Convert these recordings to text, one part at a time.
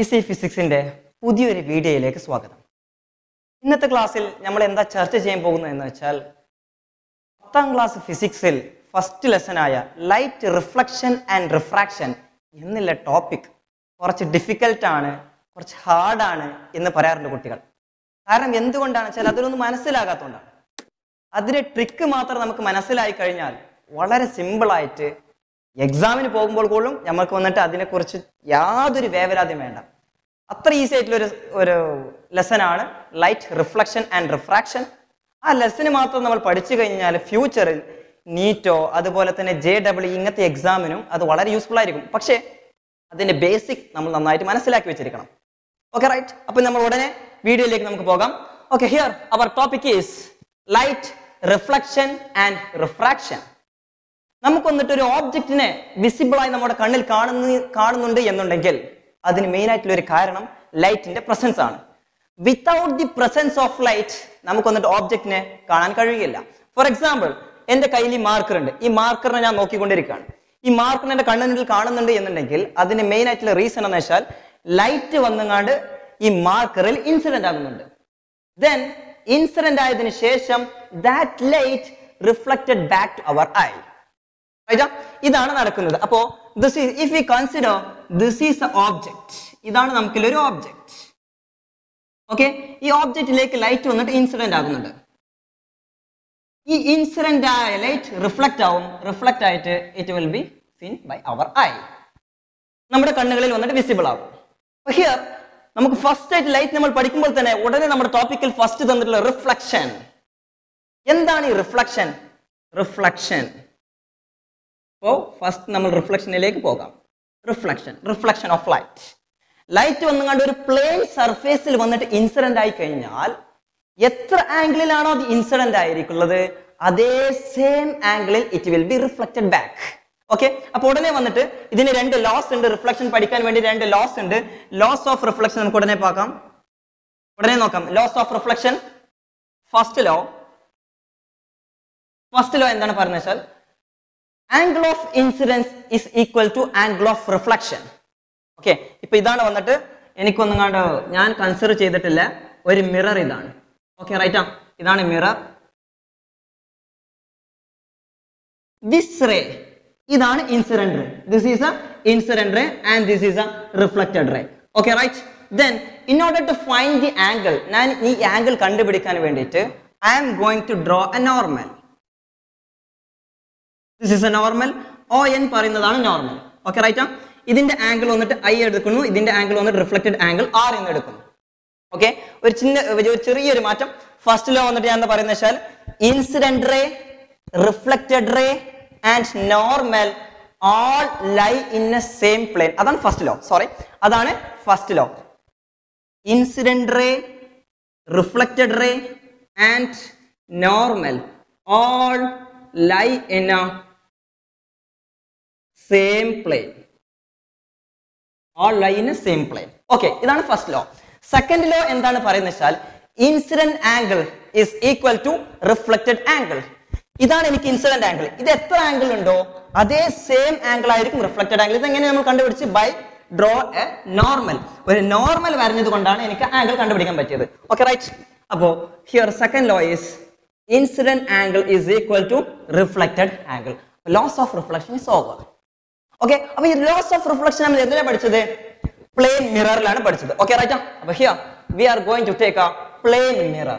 Easy ഫിസിക്സിന്റെ പുതിയൊരു വീഡിയോയിലേക്ക് സ്വാഗതം. ഇന്നത്തെ ക്ലാസ്സിൽ നമ്മൾ എന്താ ചർച്ച ചെയ്യാൻ പോകുന്നത് എന്ന് വെച്ചാൽ പത്താം ക്ലാസ് ഫിസിക്സിൽ ഫസ്റ്റ് ലെസനായ ലൈറ്റ് റിഫ്ലക്ഷൻ ആൻഡ് റിഫ്രാക്ഷൻ എന്നുള്ള ടോപ്പിക് കുറച്ച് ഡിഫിക്കൽട്ടാണ് കുറച്ച് ഹാർഡാണ് എന്ന് പറയാറുണ്ട് കുട്ടികൾ. കാരണം എന്തുകൊണ്ടാണ് വെച്ചാൽ അതിനൊന്നും മനസ്സിലാകാത്തതുകൊണ്ടാണ് അതിന്റെ ട്രിക്ക് മാത്രം നമുക്ക് മനസ്സിലായി കഴിഞ്ഞാൽ വളരെ സിമ്പിളായിട്ട് എക്സാമിന് പോകുമ്പോൾ പോലും നമുക്ക് വന്നിട്ട് അതിനെക്കുറിച്ച് യാതൊരു വേവലാദ്യം വേണ്ട. അത്ര ഈസി ആയിട്ടുള്ള ഒരു ഒരു ലെസൺ ആണ് ലൈറ്റ് റിഫ്ലക്ഷൻ ആൻഡ് റിഫ്രാക്ഷൻ ആ ലെസന് മാത്രം നമ്മൾ പഠിച്ചു കഴിഞ്ഞാൽ ഫ്യൂച്ചറിൽ നീറ്റോ അതുപോലെ തന്നെ ജെ ഡബ്ല്യു ഇങ്ങനത്തെ എക്സാമിനും അത് വളരെ യൂസ്ഫുൾ ആയിരിക്കും. പക്ഷേ അതിന്റെ ബേസിക് നമ്മൾ നന്നായിട്ട് മനസ്സിലാക്കി വെച്ചിരിക്കണം. ഓക്കെ റൈറ്റ് അപ്പം നമ്മൾ ഉടനെ വീഡിയോയിലേക്ക് നമുക്ക് പോകാം. Okay here our topic is light reflection and refraction നമുക്ക് വന്നിട്ട് ഒരു ഓബ്ജക്റ്റിനെ വിസിബിൾ ആയി നമ്മുടെ കണ്ണിൽ കാണുന്ന കാണുന്നുണ്ട് എന്നുണ്ടെങ്കിൽ അതിന് മെയിൻ ആയിട്ടുള്ള ഒരു കാരണം ലൈറ്റിന്റെ പ്രസൻസ് ആണ്. Without the presence of light നമുക്ക് വന്നിട്ട് ഓബ്ജക്റ്റിനെ കാണാൻ കഴിയുകയില്ല ഫോർ എക്സാമ്പിൾ എന്റെ കയ്യിൽ ഈ മാർക്കർ ഉണ്ട്. ഈ മാർക്കറിനെ ഞാൻ നോക്കിക്കൊണ്ടിരിക്കുകയാണ്. ഈ മാർക്കറിനെ എന്റെ കണ്ണിനുള്ളിൽ കാണുന്നുണ്ട് എന്നുണ്ടെങ്കിൽ അതിന് മെയിൻ ആയിട്ടുള്ള റീസൺ എന്ന് വെച്ചാൽ ലൈറ്റ് വന്നുങ്ങാണ്ട് ഈ മാർക്കറിൽ ഇൻസിഡന്റ് ആകുന്നുണ്ട്. ദെൻ ഇൻസിഡന്റ് ആയതിനു ശേഷം that light reflected back to our eye ഇതാണ് നടക്കുന്നത്. അപ്പോ this is if you consider this is a object ഇതാണ് നമുക്കുള്ള ഒരു ഓബ്ജക്റ്റ് ഓക്കെ ഈ ഓബ്ജക്റ്റിലേക്ക് ലൈറ്റ് വന്നിട്ട് ഇൻസിഡന്റ് ആകുന്നുണ്ട്. ഈ ഇൻസിഡന്റ് ആയ ലൈറ്റ് റിഫ്ലക്ട് ആവും. റിഫ്ലക്ട് ആയിട്ട് it will be seen by our eye നമ്മുടെ കണ്ണുകളിൽ വന്നിട്ട് വിസിബിൾ ആവും. ഹിയർ നമുക്ക് ഫസ്റ്റ് ആയിട്ട് ലൈറ്റ് നമ്മൾ പഠിക്കുമ്പോൾ തന്നെ ഉടനെ നമ്മുടെ ടോപ്പിക്കിൽ ഫസ്റ്റ് തന്നിട്ടുള്ള റിഫ്ലക്ഷൻ എന്താണ് ഈ റിഫ്ലക്ഷൻ റിഫ്ലക്ഷൻ അപ്പോൾ ഫസ്റ്റ് നമ്മൾ റിഫ്ലക്ഷനിലേക്ക് പോകാം. Reflection reflection of light light വന്നുകൊണ്ട് ഒരു പ്ലെയിൻ സർഫേസിൽ വന്നിട്ട് ഇൻസിഡന്റ് ആയി കഴിഞ്ഞാൽ എത്ര ആംഗിളിലാണോ അത് ഇൻസിഡന്റ് ആയിരിക്കുന്നത്? അതേ സെയിം ആംഗിളിൽ it will be reflected back okay അപ്പൊ ഉടനെ വന്നിട്ട് ഇതിന് രണ്ട് ലോസ് ഉണ്ട്. റിഫ്ലക്ഷൻ പഠിക്കാൻ വേണ്ടി രണ്ട് ലോസ് ഉണ്ട്. ലോസ് ഓഫ് റിഫ്ലക്ഷൻ നമുക്ക് ഉടനെ പാക്കാം ഉടനെ നോക്കാം. Laws of reflection first law first law എന്താണ് പറയുന്നത് വെച്ചാൽ angle of incidence is equal to angle of reflection okay ഇപ്പൊ ഇതാണ് വന്നിട്ട് എനിക്കൊന്നും കണ്ട്? ഞാൻ കൺസിഡർ ചെയ്തിട്ടില്ല. ഒരു മിറർ ഇതാണ്. ഓക്കെ റൈറ്റാ ഇതാണ് മിറർ ദിസ് റേ ഇതാണ് incident ray this is a incident ray and this is a reflected ray okay right then in order to find the angle ഞാൻ ഈ ആംഗിൾ കണ്ടുപിടിക്കാൻ വേണ്ടിയിട്ട് I am going to draw a normal this is a normal O N പറയുന്നതാണ് normal okay റൈറ്റാ ഇതിന്റെ angle വന്നിട്ട് I എടുക്കുന്നു. ഇതിന്റെ ആംഗിൾ വന്നിട്ട് റിഫ്ലക്റ്റഡ് ആംഗിൾ ആർ എന്ന് എടുക്കുന്നു. ഓക്കെ ഒരു ചിന്ന ഒരു ചെറിയൊരു മാറ്റം. ഫസ്റ്റ് ലോ വന്നിട്ട് ഞാൻ എന്താ പറയുന്നത് വെച്ചാൽ incident ray reflected ray and normal all lie in a same plane അതാണ് ഫസ്റ്റ് ലോ സോറി അതാണ് first law incident ray reflected ray and normal all lie in a same plane all lie same plane okay ഇതാണ് first law second law എന്താണ് പറയുന്നത് വെച്ചാൽ incident angle is equal to reflected angle ഇതാണ് എനിക്ക് incident angle ഇത് എത്ര angle ഉണ്ടോ? അതേ സെയിം ആംഗിൾ ആയിരിക്കും റിഫ്ലക്റ്റഡ് ആംഗിൾ ഇത് എങ്ങനെ നമ്മൾ കണ്ടുപിടിച്ച്? ബൈ ഡ്രോ എ നോർമൽ ഒരു നോർമൽ വരഞ്ഞത് കൊണ്ടാണ് എനിക്ക് ആംഗിൾ കണ്ടുപിടിക്കാൻ പറ്റിയത്. ഓക്കെ റൈറ്റ് അപ്പോ here second law is incident angle is equal to reflected angle laws of reflection is over okay അപ്പൊ ഈ ലോസ് ഓഫ് റിഫ്ലക്ഷൻ നമ്മൾ എന്തിനാ പഠിച്ചത്? പ്ലെയിൻ മിററിലാണ് പഠിച്ചത്. ഓക്കെ റൈറ്റ് അപ്പൊ here we are going to take a plane mirror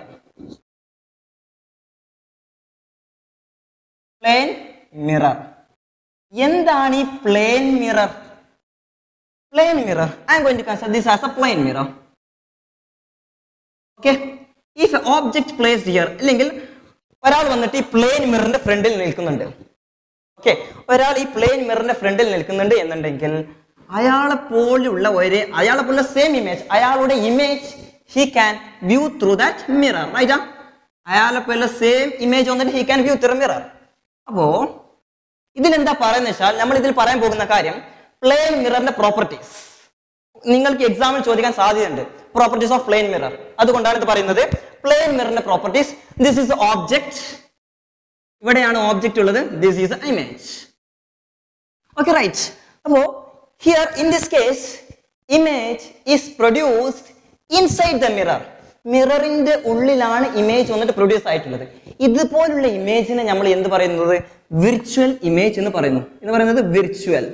plane mirror എന്താണ് ഈ plane mirror plane mirror I'm going to consider this as a plane mirror okay if object placed here അല്ലെങ്കിൽ ഒരാൾ വന്നിട്ട് ഈ plain മിററിന്റെ ഫ്രണ്ടിൽ നിൽക്കുന്നുണ്ട്. Okay ഒരാൾ ഈ പ്ലെയിൻ മിററിന്റെ ഫ്രണ്ടിൽ നിൽക്കുന്നുണ്ട് എന്നുണ്ടെങ്കിൽ അയാളെ പോലുള്ള ഒരു അയാളെ പോലുള്ള സെയിം ഇമേജ് അയാളുടെ image he can view through that mirror റൈറ്റാ അയാളെ പോലുള്ള സെയിം ഇമേജ് വന്നിട്ട് he can view through mirror അപ്പോ ഇതിലെന്താ പറയുന്നത് വെച്ചാൽ നമ്മൾ ഇതിൽ പറയാൻ പോകുന്ന കാര്യം പ്ലെയിൻ മിററിന്റെ പ്രോപ്പർട്ടീസ് നിങ്ങൾക്ക് എക്സാമിൽ ചോദിക്കാൻ സാധ്യതയുണ്ട്. പ്രോപ്പർട്ടീസ് ഓഫ് പ്ലെയിൻ മിറർ അതുകൊണ്ടാണ് ഇത് പറയുന്നത്. പ്ലെയിൻ മിററിന്റെ പ്രോപ്പർട്ടീസ് ദിസ് ഇസ് ഓബ്ജക്ട് ഇവിടെയാണ് ഓബ്ജക്റ്റ് ഉള്ളത്. This is image okay right അപ്പോ here in this case image is produced inside the mirror മിററിന്റെ ഉള്ളിലാണ് ഇമേജ് വന്നിട്ട് പ്രൊഡ്യൂസ് ആയിട്ടുള്ളത്. ഇതുപോലുള്ള ഇമേജിനെ നമ്മൾ എന്ത് പറയുന്നത്? വിർച്വൽ ഇമേജ് എന്ന് പറയുന്നു. എന്ന് പറയുന്നത് വിർച്വൽ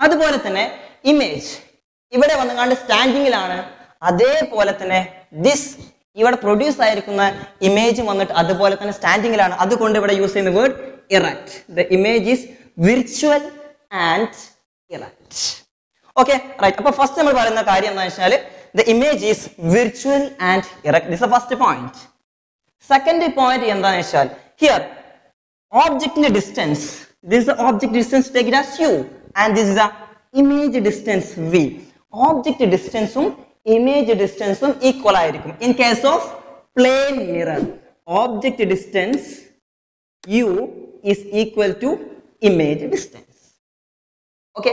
അതുപോലെ തന്നെ ഇമേജ് ഇവിടെ വന്നുകൊണ്ട് സ്റ്റാൻഡിങ്ങിലാണ് അതേപോലെ തന്നെ ദിസ് ഇവിടെ പ്രൊഡ്യൂസ് ആയിരിക്കുന്ന ഇമേജ് വന്നിട്ട് അതുപോലെ തന്നെ സ്റ്റാൻഡിങ്ങിലാണ് അതുകൊണ്ട് ഇവിടെ യൂസ് ചെയ്യുന്ന word erect the image is virtual and erect okay right അപ്പൊ ഫസ്റ്റ് നമ്മൾ പറയുന്ന കാര്യം എന്താ വെച്ചാൽ the image is virtual and erect this first point second point എന്താന്ന് വെച്ചാൽ here ഓബ്ജക്റ്റിന്റെ distance this object distance take it as u and this is the image distance v object ഡിസ്റ്റൻസും image ഡിസ്റ്റൻസും equal ആയിരിക്കും. In case of plane mirror object distance u is equal to image distance okay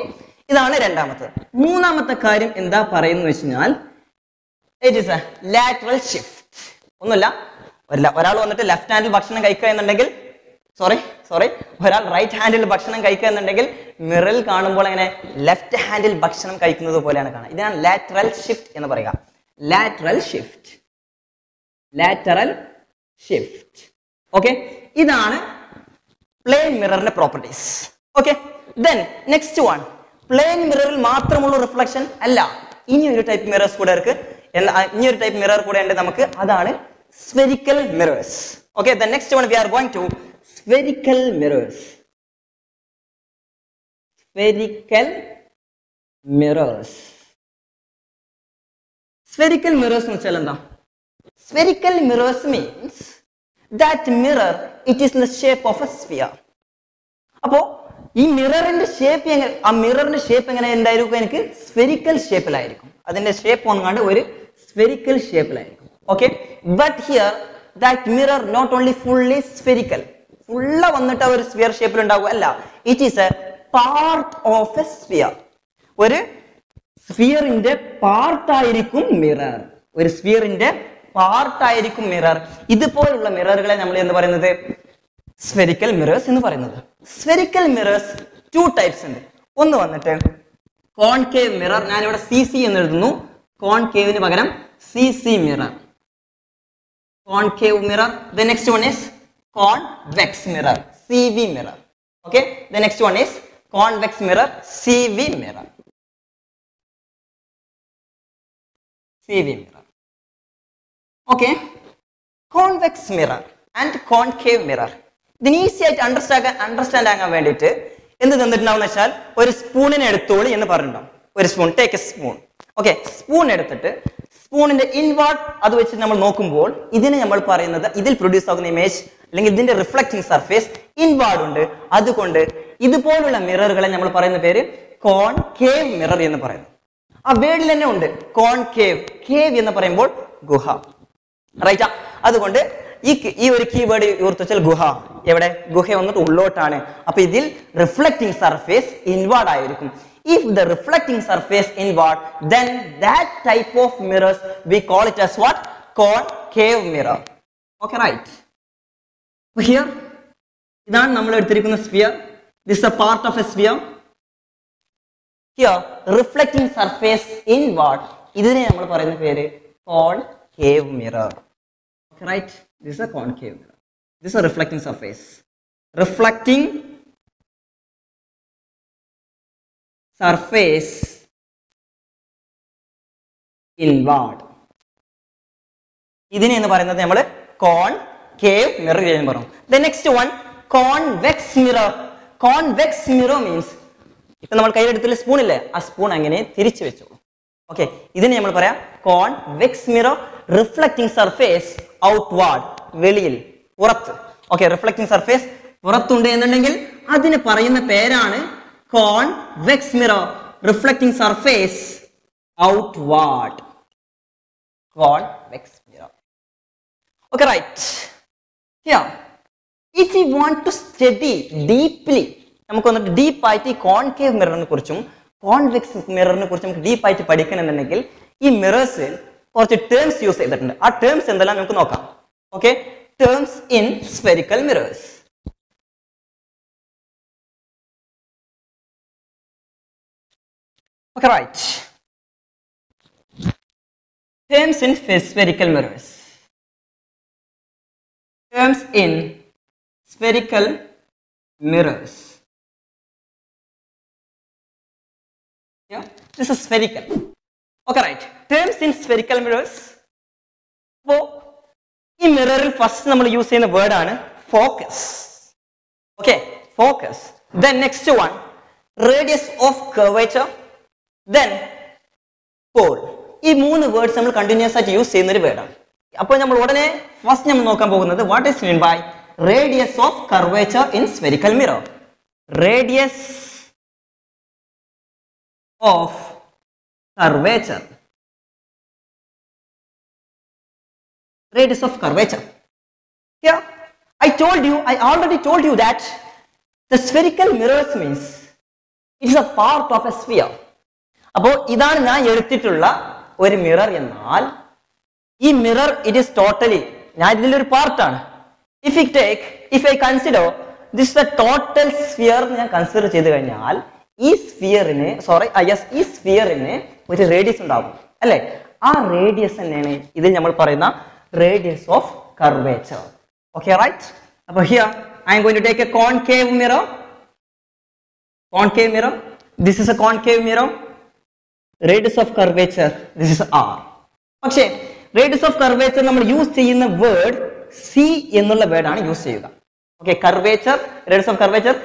ഇതാണ് രണ്ടാമത്തത് മൂന്നാമത്തെ കാര്യം എന്താ പറയുന്നത് വെച്ച് കഴിഞ്ഞാൽ it is a lateral shift ഒന്നുമില്ല ഒര- ഒരാൾ വന്നിട്ട് ലെഫ്റ്റ് ഹാൻഡിൽ ഭക്ഷണം കഴിക്കുക എന്നുണ്ടെങ്കിൽ സോറി സോറി ഒരാൾ റൈറ്റ് ഹാൻഡിൽ ഭക്ഷണം കഴിക്കുക എന്നുണ്ടെങ്കിൽ മിറൽ കാണുമ്പോൾ അങ്ങനെ ലെഫ്റ്റ് ഹാൻഡിൽ ഭക്ഷണം കഴിക്കുന്നത് പോലെയാണ് കാണുക. ഇതിനാണ് ലാറ്ററൽ ഷിഫ്റ്റ് എന്ന് പറയുക. Lateral shift lateral shift okay ഇതാണ് plane മിററിന്റെ properties okay then next one plane മിററിൽ മാത്രമുള്ള റിഫ്ലക്ഷൻ അല്ല. ഇനി ഒരു ടൈപ്പ് മിറേഴ്സ് കൂടെ ഇറക്ക് ഇനി ഒരു ടൈപ്പ് മിറർ കൂടെ ഉണ്ട് നമുക്ക്. അതാണ് spherical mirrors okay then next one we are going to spherical mirrors spherical mirrors spherical mirrors എന്ന് വെച്ചാൽ എന്താ? Spherical mirrors means that mirror it is the shape of a sphere. അപ്പോ ഈ മിററിന്റെ ഷേപ്പ് എങ്ങനെ ആ മിററിന്റെ ഷേപ്പ് എങ്ങനെ ഉണ്ടായിരിക്കും എനിക്ക്? സ്ഫെരിക്കൽ ഷേപ്പിലായിരിക്കും അതിന്റെ ഷേപ്പ് ഒന്നാണ്ട് ഒരു spherical ഷേപ്പിലായിരിക്കും okay but here that mirror not only fully spherical ഫുള്ള വന്നിട്ട് ഒരു സ്ഫിയർ ഷേപ്പിൽ ഉണ്ടാകും അല്ല. It is a part of a sphere ഒരു സ്ഫിയറിന്റെ പാർട്ടായിരിക്കും മിറർ ഒരു സ്ഫിയറിന്റെ പാർട്ടായിരിക്കും മിറർ ഇതുപോലുള്ള മിററുകളെ നമ്മൾ എന്ന് പറയുന്നത്? സ്ഫെരിക്കൽ മിറേഴ്സ് എന്ന് പറയുന്നത്. സ്ഫെരിക്കൽ മിറേഴ്സ് ടു ടൈപ്സ് ഉണ്ട്. ഒന്ന് വന്നിട്ട് കോൺകേവ് മിറർ ഞാൻ ഇവിടെ സി സി എന്ന് എഴുതുന്നു. കോൺകേവിന് പകരം C C mirror concave mirror the next one one convex mirror C V mirror okay the next one is convex mirror cv mirror. Cv mirror. Okay. Convex mirror and concave mirror. ഇതിന് easy ആയിട്ട് understand understand ആകാൻ വേണ്ടിയിട്ട് എന്ത് തന്നിട്ടുണ്ടാവും വെച്ചാൽ ഒരു സ്പൂണിനെ എടുത്തോളി എന്ന് പറഞ്ഞിട്ടുണ്ടാവും. ഒരു spoon take a spoon okay spoon എടുത്തിട്ട് സ്പൂണിന്റെ ഇൻവാർഡ് അത് വെച്ച് നമ്മൾ നോക്കുമ്പോൾ ഇതിന് നമ്മൾ പറയുന്നത് ഇതിൽ പ്രൊഡ്യൂസ് ആകുന്ന ഇമേജ് അല്ലെങ്കിൽ ഇതിന്റെ റിഫ്ലക്റ്റിംഗ് സർഫേസ് ഇൻവാർഡ് ഉണ്ട്. അതുകൊണ്ട് ഇതുപോലുള്ള മിററുകളെ നമ്മൾ പറയുന്ന പേര് കോൺ കേവ് മിറർ എന്ന് പറയുന്നു. ആ വേർഡിൽ തന്നെ ഉണ്ട്. കോൺകേവ് കേവ് എന്ന് പറയുമ്പോൾ ഗുഹ. റൈറ്റാ അതുകൊണ്ട് ഈ ഈ ഒരു കീവേഡ് ഓർത്ത് വെച്ചാൽ ഗുഹ. എവിടെ? ഗുഹ വന്നിട്ട് ഉള്ളോട്ടാണ്. അപ്പൊ ഇതിൽ റിഫ്ലക്റ്റിംഗ് സർഫേസ് ഇൻവാർഡ് ആയിരിക്കും. If the reflecting surface inward then that type of mirrors we call it as what? Concave mirror okay right here ഇതാണ് നമ്മൾ എടുത്തിരിക്കുന്ന sphere this a part of a sphere here reflecting surface what ഇതിനെ നമ്മൾ പറയുന്ന പേര് concave mirror. Right this a concave mirror. This a reflecting surface reflecting surface in what ഇതിനെ എന്ന് പറയുന്നത് നമ്മൾ കോൺ കേവ് മിറർ എന്ന് പറയും the next one convex mirror convex mirror means ഇപ്പൊ നമ്മൾ കയ്യിലെടുത്തില്ല സ്പൂൺ ഇല്ലേ? ആ സ്പൂൺ അങ്ങനെ തിരിച്ചു വെച്ചോളൂ ഓക്കെ ഇതിന് നമ്മൾ പറയാം convex mirror reflecting surface outward വെളിയിൽ പുറത്ത്. ഓക്കെ റിഫ്ലക്റ്റിംഗ് സർഫേസ് പുറത്തുണ്ട് എന്നുണ്ടെങ്കിൽ അതിന് പറയുന്ന പേരാണ് convex mirror reflecting surface outward convex mirror. Okay right. Here, if you want to study deeply നമുക്ക് വന്നിട്ട് ഡീപ്പ് ആയിട്ട് ഈ കോൺകേവ് മിററിനെ കുറിച്ചും കോൺവെക്സ് മിററിനെ കുറിച്ചും നമുക്ക് ഡീപ്പ് ആയിട്ട് പഠിക്കണമെന്നുണ്ടെങ്കിൽ ഈ മിറേഴ്സിൽ കുറച്ച് ടേംസ് യൂസ് ചെയ്തിട്ടുണ്ട്. ആ ടേംസ് എന്തെല്ലാം നമുക്ക് നോക്കാം. Okay terms in spherical mirrors okay right terms in spherical mirrors. Terms in spherical mirrors. Yeah? This is spherical. Okay right. Terms in spherical mirrors അപ്പോൾ ഈ മിററിൽ ഫസ്റ്റ് നമ്മൾ യൂസ് ചെയ്യുന്ന വേർഡാണ് focus okay focus then next one radius of curvature then pole ഈ മൂന്ന് words നമ്മൾ continuous ആയിട്ട് use ചെയ്യുന്ന ഒരു വേർഡാണ് അപ്പോൾ നമ്മൾ ഉടനെ ഫസ്റ്റ് നമ്മൾ നോക്കാൻ പോകുന്നത് what is mean by radius of curvature in spherical mirror radius of curvature radius of curvature Here, I told you, I already told you that the spherical mirrors means it is a part of a. അപ്പോൾ ഇതാണ് ഞാൻ എടുത്തിട്ടുള്ള ഒരു mirror എന്നാൽ ഈ mirror it is totally ഞാൻ ഇതിലൊരു പാർട്ടാണ് if you take if I consider this the total sphere ഞാൻ കൺസിഡർ ചെയ്ത് കഴിഞ്ഞാൽ ഈ സ്ഫിയറിന് സോറി യെസ് ഈ സ്ഫിയറിന് ഒരു റേഡിയസ് ഉണ്ടാകും അല്ലെ? ആ റേഡിയസ് തന്നെയാണ് ഇതിൽ നമ്മൾ പറയുന്ന radius of curvature okay right അപ്പൊ here I'm going to take a concave mirror concave mirror this is a concave mirror radius of curvature this is R പക്ഷേ റേഡിയസ് ഓഫ് കർവേച്ചർ നമ്മൾ യൂസ് ചെയ്യുന്ന word C എന്നുള്ള വേർഡാണ് use ചെയ്യുക. Okay curvature radius of curvature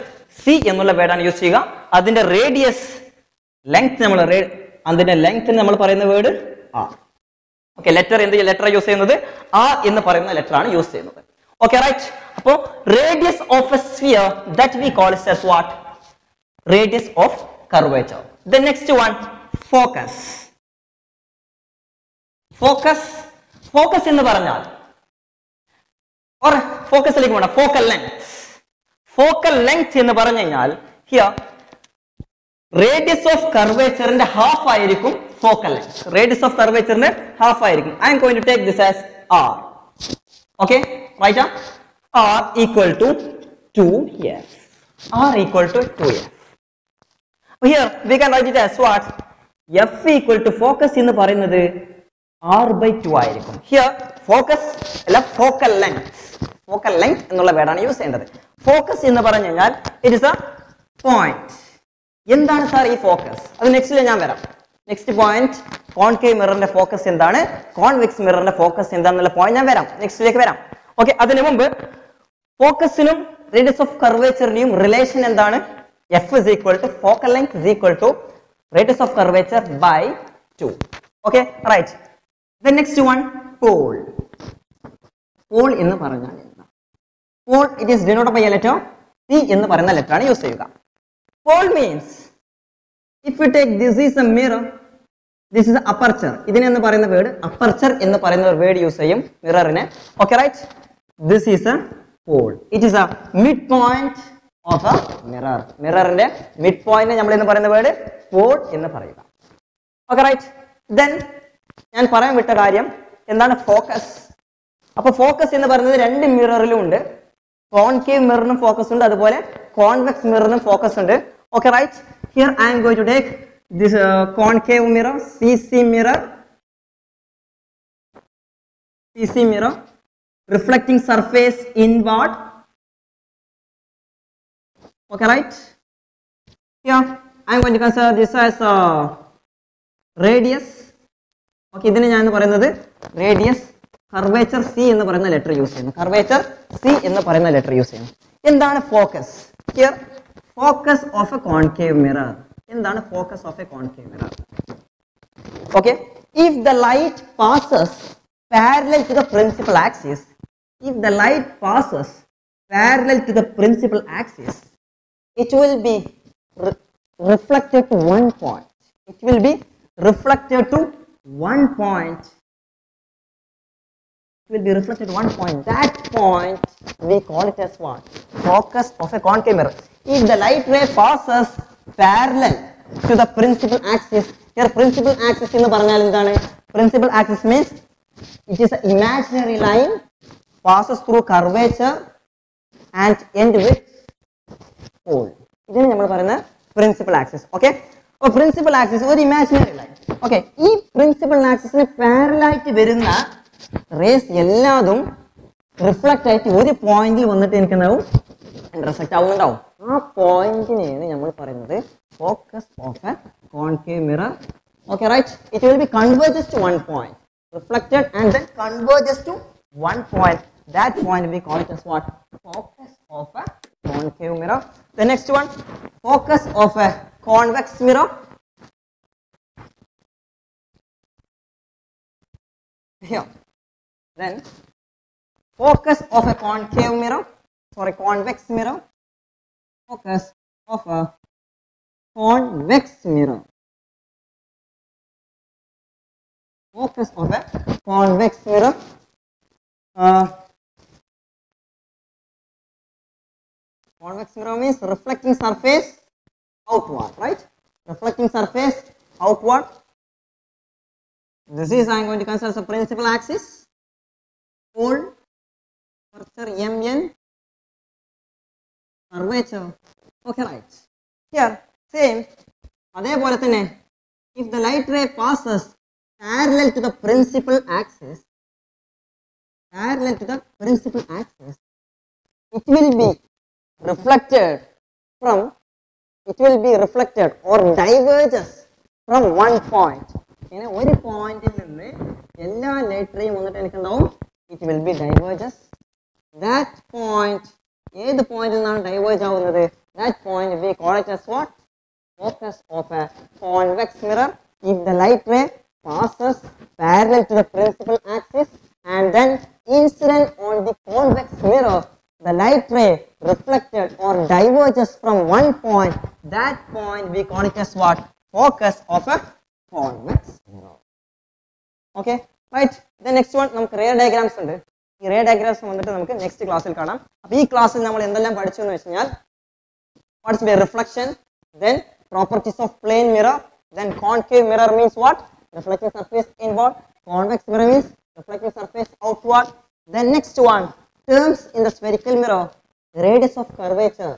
C എന്നുള്ള വേർഡാണ് use ചെയ്യുക. അതിന്റെ റേഡിയസ് ലെങ്ത് നമ്മൾ അതിന്റെ ലെങ്ത് നമ്മൾ പറയുന്ന വേർഡ് ആർ ഓക്കെ ലെറ്റർ എന്ത് ലെറ്റർ യൂസ് ചെയ്യുന്നത്? ആ എന്ന് പറയുന്ന ലെറ്റർ ആണ് യൂസ് ചെയ്യുന്നത്. ഓക്കെ റൈറ്റ് അപ്പോ radius of a sphere that we call as what radius of curvature the next one focus focus focus എന്ന് പറഞ്ഞാൽ ഫോക്കസിലേക്ക് വേണം ഫോക്കൽ ലെങ്ത് ഫോക്കൽ ലെങ്ത് എന്ന് പറഞ്ഞു കഴിഞ്ഞാൽ ഹിയർ റേഡിയസ് ഓഫ് കർവേച്ചറിന്റെ ഹാഫ് ആയിരിക്കും ഫോക്കൽ ലെങ്ത് റേഡിയസ് ഓഫ് കർവേച്ചറിന്റെ ഹാഫ് ആയിരിക്കും. I'm going to take this as R okay right R equal to two R equal to two F here we can write it as what F equal to focus എന്ന് പറയുന്നത് R by two ആയിരിക്കും. Here focus അല്ല focal length focal length എന്നുള്ള വേർഡാണ് use ചെയ്യേണ്ടത്. Focus എന്ന് പറഞ്ഞു കഴിഞ്ഞാൽ ഇറ്റ് ഇസ് എ പോയിന്റ് എന്താണ് സാർ ഈ ഫോക്കസ് അത് നെക്സ്റ്റിൽ ഞാൻ വരാം. നെക്സ്റ്റ് പോയിന്റ് കോൺകേവ് മിററിന്റെ ഫോക്കസ് എന്താണ്? കോൺവെക്സ് മിററിന്റെ ഫോക്കസ് എന്താണെന്നുള്ള പോയിന്റ് ഞാൻ വരാം. നെക്സ്റ്റിലേക്ക് വരാം. ഓക്കെ അതിനു മുമ്പ് ഫോക്കസിനും റേഡിയസ് ഓഫ് കർവേച്ചറിന്റെയും റിലേഷൻ എന്താണ്? F is equal to focal length is equal to radius of curvature by two okay right the next one pole pole എന്ന് പറഞ്ഞാൽ എന്താ? Pole it is denote by a letter C എന്ന് പറയുന്ന letter ആണ് use ചെയ്യുക. Pole means if you take this is a mirror this is aperture ഇതിനെന്ന് പറയുന്ന word aperture എന്ന് പറയുന്ന ഒരു വേർഡ് യൂസ് ചെയ്യും മിററിനെ okay right this is a pole it is a mid point of a mirror മിററിന്റെ mid point നമ്മൾ എന്ന് പറയുന്ന word Paul എന്ന് പറയുക. ഓക്കെ റൈറ്റ് ദെൻ ഞാൻ പറയാൻ വിട്ട കാര്യം എന്താണ് ഫോക്കസ് അപ്പൊ ഫോക്കസ് എന്ന് പറയുന്നത് രണ്ട് മിററിലും ഉണ്ട്. കോൺകേവ് മിററിനും ഫോക്കസ് ഉണ്ട്. അതുപോലെ കോൺവെക്സ് മിററിനും ഫോക്കസ് ഉണ്ട്. Okay right here I am going to take this concave mirror C C mirror C C mirror reflecting surface inward okay right here I am going to consider this as radius okay ഇതിന് ഞാൻ പറയുന്നത് radius curvature C എന്ന് പറയുന്ന letter use ചെയ്യുന്നു. Curvature C എന്ന് പറയുന്ന letter use ചെയ്യുന്നു. എന്താണ് focus focus of a concave mirror എന്താണ് focus of a concave mirror okay if the light passes parallel to the principal axis if the light passes parallel to the principal axis it will be reflected to one point it will be reflected to one point. It will be reflected to one point. That point we call it as what? Focus of a concave mirror. If the light ray passes parallel to the principal axis, here principal axis എന്ന് പറഞ്ഞാൽ എന്താണ് principal axis means it is an imaginary line passes through curvature and end with pole ഇതിന് നമ്മൾ പറയുന്ന principal axis okay അപ്പൊ principal axis ഒരു imaginary line Okay ഈ principal ആക്സിന് പാരലായിട്ട് വരുന്ന റേസ് എല്ലാതും റിഫ്ലക്റ്റ് ആയിട്ട് ഒരു പോയിന്റിൽ വന്നിട്ട് എനിക്ക് എന്താവും ഇന്റർസെക്ട് ആവുന്നുണ്ടാവും. ആ പോയിന്റിനെയാണ് നമ്മൾ പറയുന്നത് focus of a concave mirror okay right it will be converges to one point reflected and then converges to one point that point we call it as what? Focus of a concave mirror. Next one focus of a convex mirror. Here. Then focus of a concave mirror sorry convex mirror. Focus of a convex mirror. Focus of a convex mirror. Uh, convex mirror means reflecting surface outward right? Reflecting surface outward this is i am going to consider as a principal axis pole curvature mn curvature okay right here same അതേപോലെ തന്നെ if the light ray passes parallel to the principal axis parallel to the principal axis it will be reflected from it will be reflected or diverges from one point ഇങ്ങനെ ഒരു പോയിന്റിൽ നിന്ന് എല്ലാ ലൈറ്ററേയും വന്നിട്ട് എനിക്ക് എന്താവും it will be diverges that point ഏത് പോയിന്റിൽ നിന്നാണ് ഡൈവേർജ് ആവുന്നത് that point we call it as what focus of a convex mirror if the light ray passes parallel to the principal axis and then incident on the convex mirror the light ray reflected or diverges from one point that point we call it as what focus of a convex mirror okay right the next one നമുക്ക് ray diagrams ഉണ്ട് ഈ ray diagrams വന്നിട്ട് നമുക്ക് next ക്ലാസ്സിൽ കാണാം അപ്പോൾ ഈ ക്ലാസ്സിൽ നമ്മൾ എന്തെല്ലാം പഠിച്ചു എന്ന് വെച്ച് what's the reflection then properties of plane mirror then concave mirror means what reflecting surface inward convex mirror means reflecting surface outward then next one terms in the spherical mirror radius of curvature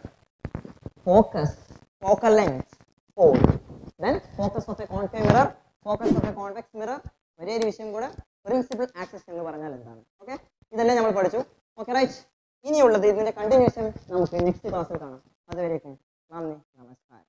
focus focal length pole focus of a concave mirror focus of a convex mirror ഒരേ ഒരു വിഷയം കൂടെ principal access എന്ന് പറഞ്ഞാൽ എന്താണ്? Okay ഇതെല്ലാം നമ്മൾ പഠിച്ചു. ഓക്കെ റൈറ്റ് ഇനിയുള്ളത് ഇതിന്റെ കണ്ടിന്യൂഷൻ നമുക്ക് നെക്സ്റ്റ് ക്ലാസ്സിൽ കാണാം. അതുവരേക്കും നന്ദി നമസ്കാരം.